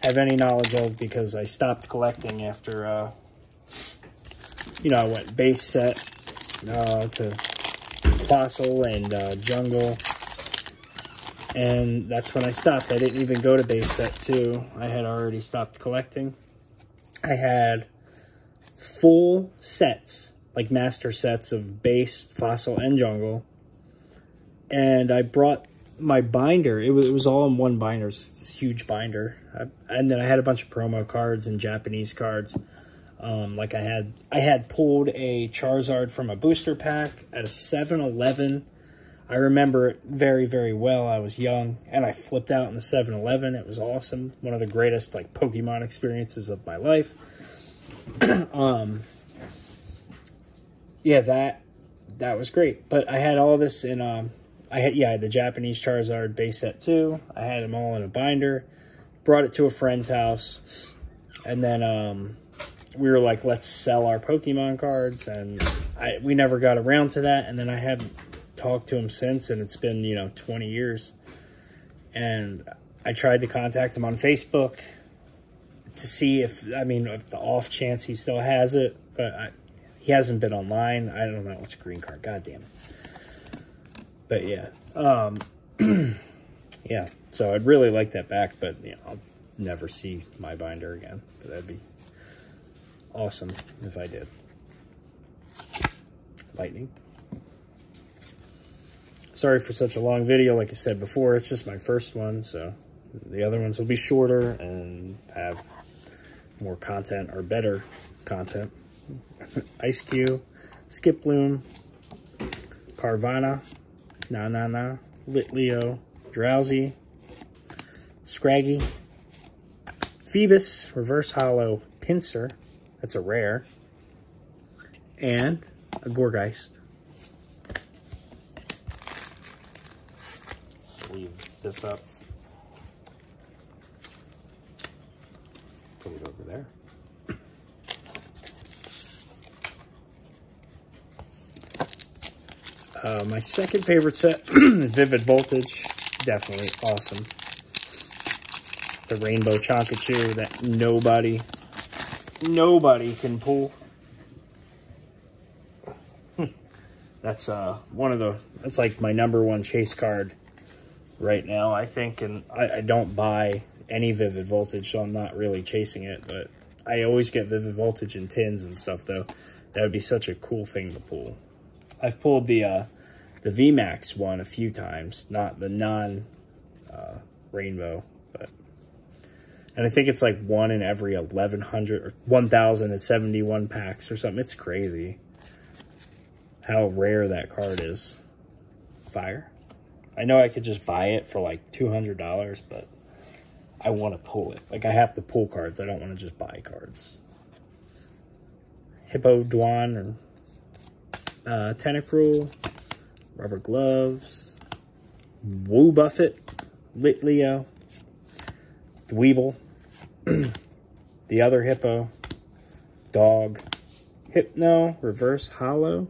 S1: have any knowledge of because I stopped collecting after, uh, you know, I went base set uh, to fossil and uh, jungle. And that's when I stopped. I didn't even go to base set two. I had already stopped collecting. I had full sets, like master sets of base, fossil, and jungle. And I brought my binder. It was, it was all in one binder. This huge binder. I, and then I had a bunch of promo cards and Japanese cards. Um, like I had, I had pulled a Charizard from a booster pack at a 7-Eleven. I remember it very, very well. I was young, and I flipped out in the 7-Eleven. It was awesome. One of the greatest like Pokemon experiences of my life. um, yeah, that that was great. But I had all this in. Um, I had yeah, I had the Japanese Charizard base set too. I had them all in a binder. Brought it to a friend's house, and then um, we were like, let's sell our Pokemon cards, and I we never got around to that. And then I haven't talked to him since, and it's been you know twenty years. And I tried to contact him on Facebook to see if I mean if the off chance he still has it, but I, he hasn't been online. I don't know. what's a green card. God damn it. But yeah, um, yeah. So I'd really like that back, but you know, I'll never see my binder again. But that'd be awesome if I did. Lightning. Sorry for such a long video. Like I said before, it's just my first one, so the other ones will be shorter and have more content or better content. Ice Cube, Skip Bloom, Carvanha, Na Na Na, Lit Leo, Drowzee, Scraggy, Feebas, Reverse Hollow, Pinsir, that's a rare, and a Gourgeist. Sleeve this up. Put it over there. Uh, my second favorite set, Vivid Voltage, definitely awesome. The Rainbow Chonkachu that nobody, nobody can pull. that's uh, one of the, that's like my number one chase card right now, I think. And I, I don't buy any Vivid Voltage, so I'm not really chasing it. But I always get Vivid Voltage in tins and stuff, though. That would be such a cool thing to pull. I've pulled the uh, the VMAX one a few times, not the non uh, rainbow, but and I think it's like one in every 1100 or 1071 packs or something. It's crazy how rare that card is. Fire. I know I could just buy it for like $200, but I want to pull it. Like I have to pull cards. I don't want to just buy cards. Hippowdon or uh, Tentacruel, Rubber Gloves, Wobbuffet, Lit Leo, Dwebble, the other Hippo, Dog, Hypno, Reverse Hollow,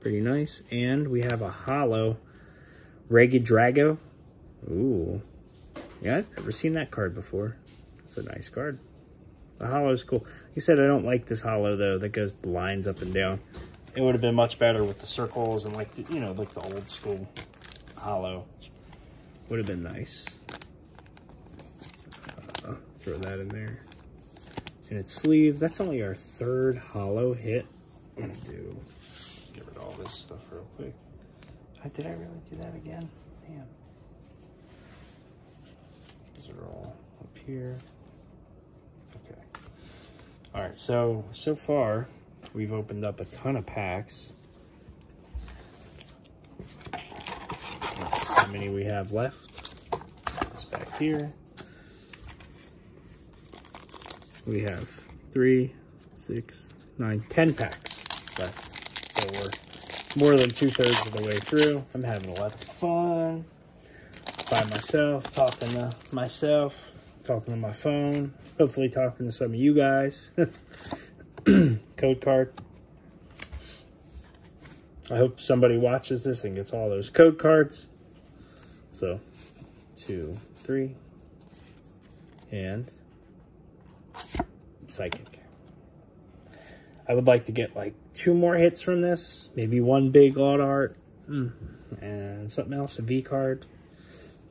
S1: pretty nice, and we have a Hollow Regidrago. Ooh, yeah, I've never seen that card before. It's a nice card. The hollow is cool. You said I don't like this hollow though. That goes the lines up and down. It would have been much better with the circles and like the, you know like the old school hollow. Would have been nice. Uh, throw that in there. And its sleeve. That's only our third hollow hit. I'm gonna do get rid of all this stuff real quick. Did I really do that again? Man. These are all up here. Okay. All right, so, so far, we've opened up a ton of packs. Let's how many we have left. This back here. We have three, six, nine, ten packs left. So we're more than two-thirds of the way through. I'm having a lot of fun by myself, talking to myself, talking to my phone, hopefully talking to some of you guys. Code card. I hope somebody watches this and gets all those code cards. So, two, three. And psychic. I would like to get like two more hits from this. Maybe one big alt art. Mm. And something else, a V card.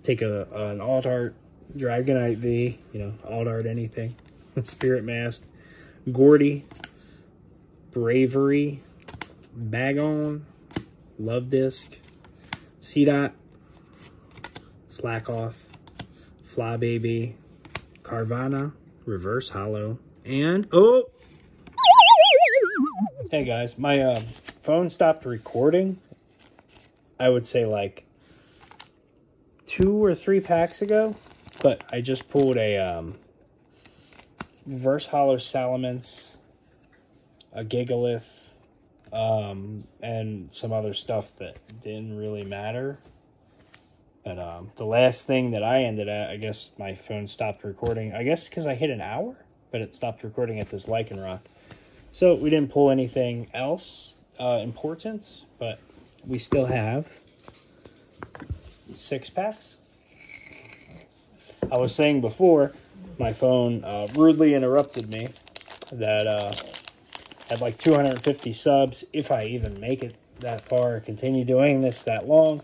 S1: Take a an alt art Dragonite V, you know, alt art anything. Spirit Mask. Gordie. Bravery. Bagon. Love Disc. Seedot. Slack Off. Fly Baby. Carvanha. Reverse Hollow. And, oh! Hey guys, my uh, phone stopped recording. I would say like two or three packs ago, but I just pulled a um, Reverse Hollow Salamence, a Gigalith, um, and some other stuff that didn't really matter. But um, the last thing that I ended at, I guess my phone stopped recording. I guess because I hit an hour, but it stopped recording at this Lycanroc. So we didn't pull anything else uh, important, but we still have six packs. I was saying before, my phone uh, rudely interrupted me that uh, had like 250 subs. If I even make it that far, continue doing this that long,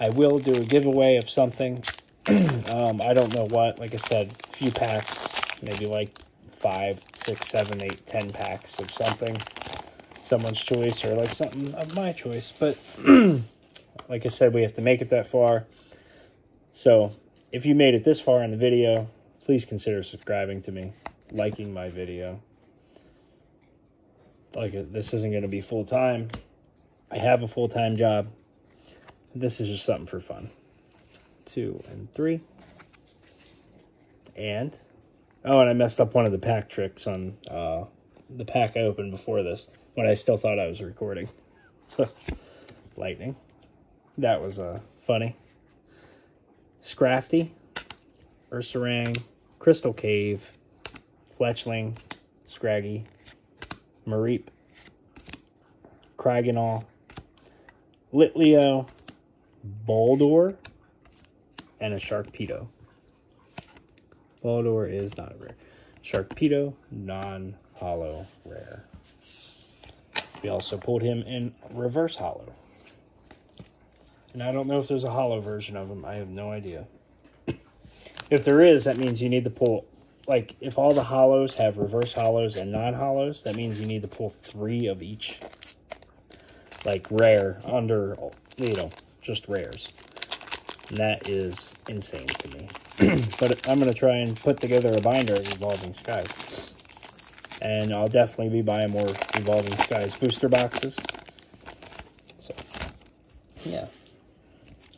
S1: I will do a giveaway of something. um, I don't know what. Like I said, few packs, maybe like five, six, seven, eight, ten packs of something. Someone's choice or like something of my choice. But like I said, we have to make it that far. So if you made it this far in the video, please consider subscribing to me, liking my video. Like this isn't going to be full time. I have a full time job. This is just something for fun. Two and three. And, oh, and I messed up one of the pack tricks on uh, the pack I opened before this when I still thought I was recording. So, lightning. That was uh, funny. Scrafty, Ursaring, Crystal Cave, Fletchling, Scraggy, Mareep, Cryogonal, Litleo, Boldore, and a Sharpedo. Boldore is not rare. Sharpedo, non-hollow rare. We also pulled him in reverse hollow. And I don't know if there's a hollow version of him. I have no idea. if there is, that means you need to pull... Like, if all the hollows have reverse hollows and non-hollows, that means you need to pull three of each. Like, rare, under, you know, just rares. And that is insane to me. but I'm going to try and put together a binder of Evolving Skies. And I'll definitely be buying more Evolving Skies booster boxes. So, yeah.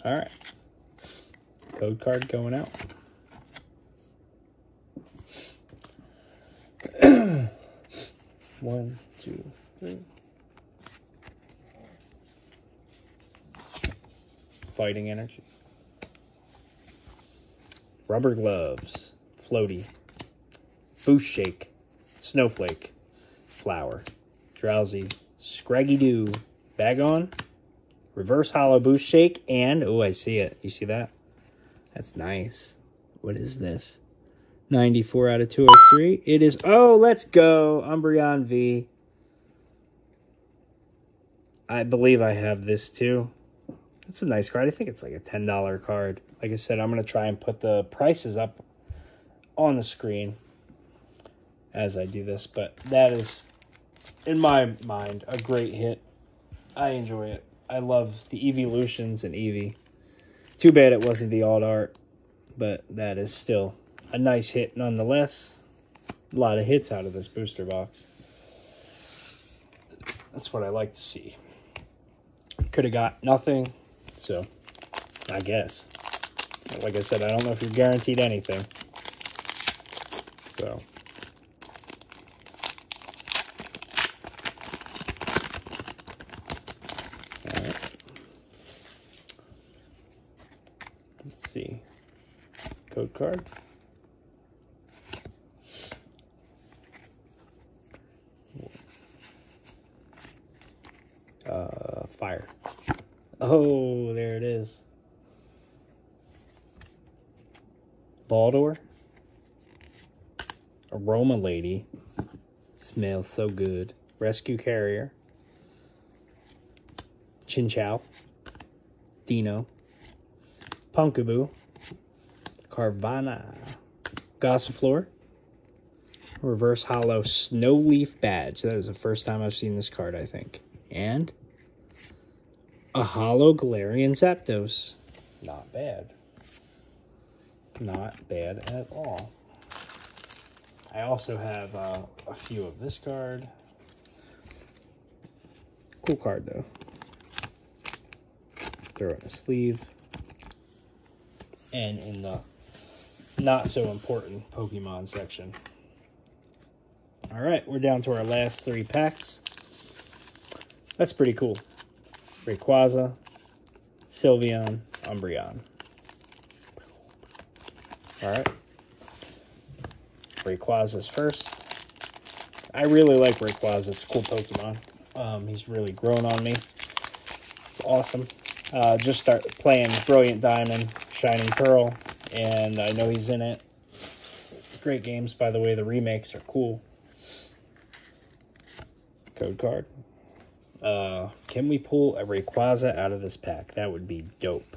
S1: Alright. Code card going out. One, two, three. Fighting energy. Rubber gloves. Floaty. Boost shake. Snowflake, Flower, Drowzee, Scraggy Doo, Bagon, Reverse Hollow Boost Shake, and, oh, I see it. You see that? That's nice. What is this? 94 out of 203. It is, oh, let's go. Umbreon V. I believe I have this too. It's a nice card. I think it's like a $10 card. Like I said, I'm going to try and put the prices up on the screen as I do this, but that is, in my mind, a great hit. I enjoy it. I love the evolutions and Eevee. Too bad it wasn't the alt art, but that is still a nice hit nonetheless. A lot of hits out of this booster box. That's what I like to see. Could have got nothing, so I guess. Like I said, I don't know if you're guaranteed anything. So. Let's see. Code card. Uh, fire. Oh, there it is. Boldore. Aroma Lady. Smells so good. Rescue Carrier. Chinchou. Deino. Pumpkaboo. Carvanha. Gossifleur. Reverse Hollow Snow Leaf Badge. That is the first time I've seen this card, I think. And a Hollow Galarian Zapdos. Not bad. Not bad at all. I also have uh, a few of this card. Cool card, though. Throw it in a sleeve. And in the not so important Pokemon section. All right, we're down to our last three packs. That's pretty cool. Rayquaza, Sylveon, Umbreon. All right. Rayquaza's first. I really like Rayquaza. It's a cool Pokemon. Um, he's really grown on me. It's awesome. Uh, just start playing Brilliant Diamond, Shining Pearl, and I know he's in it. Great games, by the way. The remakes are cool. Code card. Uh, can we pull a Rayquaza out of this pack? That would be dope.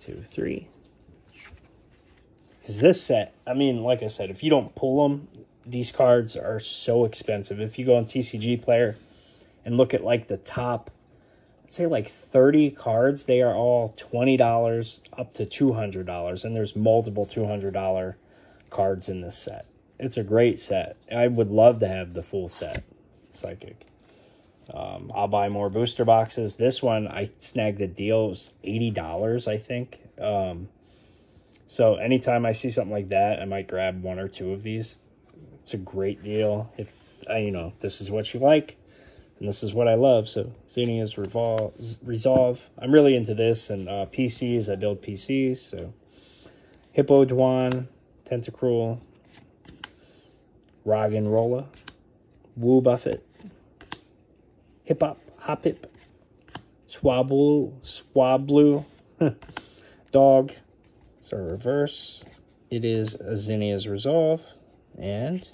S1: Two, three. Because this set, I mean, like I said, if you don't pull them, these cards are so expensive. If you go on TCG Player and look at like the top, let's say like 30 cards, they are all $20 up to $200. And there's multiple $200 cards in this set. It's a great set. I would love to have the full set, Psychic. Um, I'll buy more booster boxes. This one, I snagged a deal. It was $80, I think. Um, so anytime I see something like that, I might grab one or two of these. It's a great deal. If I, you know, this is what you like, and this is what I love. So Revol Resolve. I'm really into this and uh, PCs. I build PCs. So Hippowdon, Tentacruel, Rolla, Wobbuffet, Hip Hop, Hop Hip, Swablu, Swablu, Dog. So reverse, it is a Zinnia's Resolve and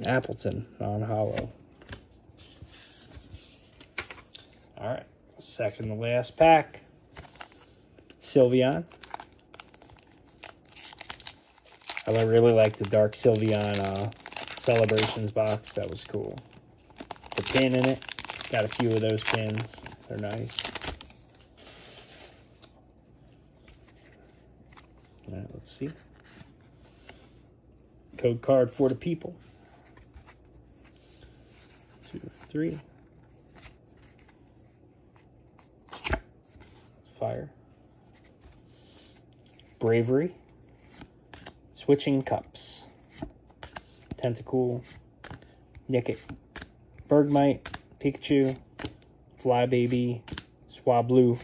S1: Appletun non-hollow. All right, second to last pack. Sylveon. I really like the Dark Sylveon uh, Celebrations box. That was cool. The pin in it. Got a few of those pins. They're nice. All right, let's see. Code card for the people. Two, three. Fire. Bravery. Switching Cups. Tentacool. Nickit. Bergmite. Pikachu. Flybaby. Swablu.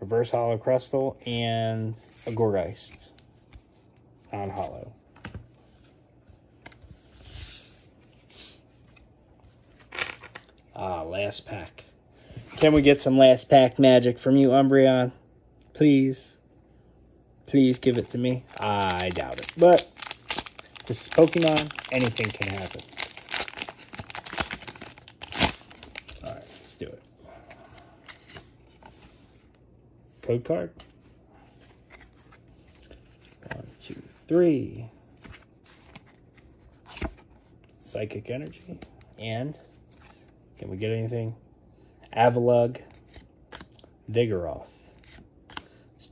S1: Reverse Hollow Crustle. And a Gourgeist. On Hollow. Ah, last pack. Can we get some last pack magic from you, Umbreon? Please. Please give it to me. I doubt it. But this is Pokemon. Anything can happen. Alright, let's do it. Code card. One, two, three. Psychic Energy. And can we get anything? Avalugg, Vigoroth,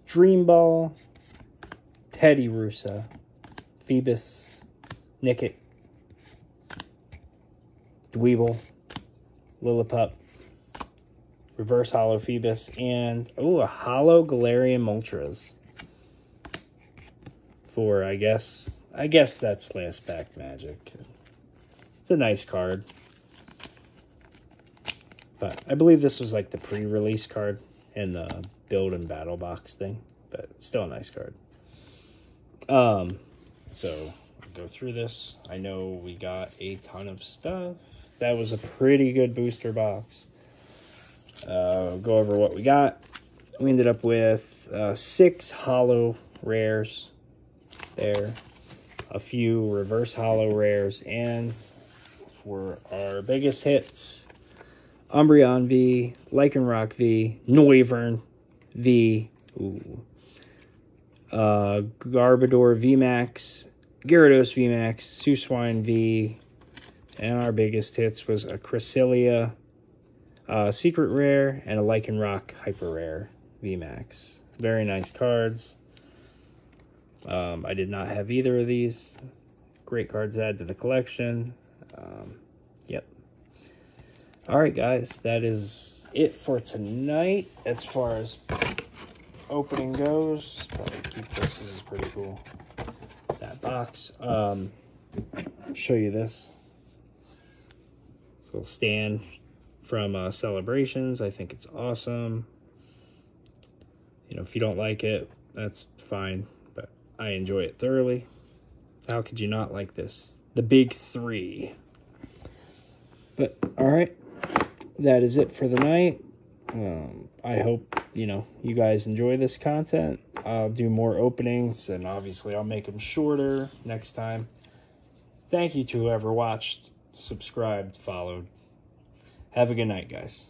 S1: Dream Ball, Teddy Rusa, Feebas, Nickit, Dwebble, Lillipup, Reverse Hollow Feebas, and, oh, a Hollow Galarian Moltres. For, I guess, I guess that's last pack magic. It's a nice card. But I believe this was like the pre-release card in the build and battle box thing. But still a nice card. Um, so go through this. I know we got a ton of stuff. That was a pretty good booster box. Uh, go over what we got. we ended up with uh, six holo rares there, a few reverse holo rares, and for our biggest hits, Umbreon V, Lycanroc V, Noivern V, ooh, uh, Garbodor VMAX, Gyarados VMAX, Suswine V, and our biggest hits was a Cresselia uh, Secret Rare and a Lycanroc Hyper Rare VMAX. Very nice cards. Um, I did not have either of these. Great cards to add to the collection. Um, yep. All right, guys, that is it for tonight as far as opening goes. Probably keep this. This is pretty cool. That box. Um, show you this. This little stand from uh, Celebrations. I think it's awesome. You know, if you don't like it, that's fine, but I enjoy it thoroughly. How could you not like this? The big three. But, all right, that is it for the night. Um, I hope, you know, you guys enjoy this content. I'll do more openings, and obviously I'll make them shorter next time. Thank you to whoever watched, subscribed, followed. Have a good night, guys.